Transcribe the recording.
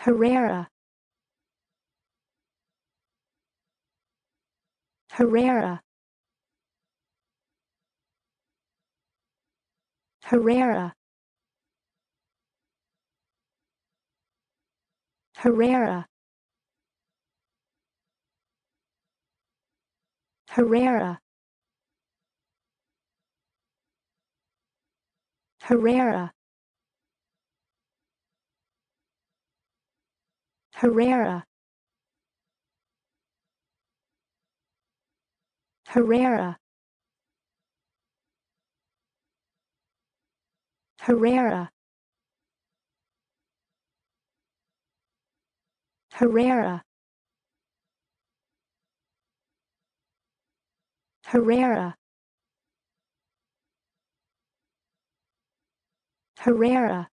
Herrera. Herrera. Herrera. Herrera. Herrera. Herrera Herrera. Herrera. Herrera. Herrera. Herrera. Herrera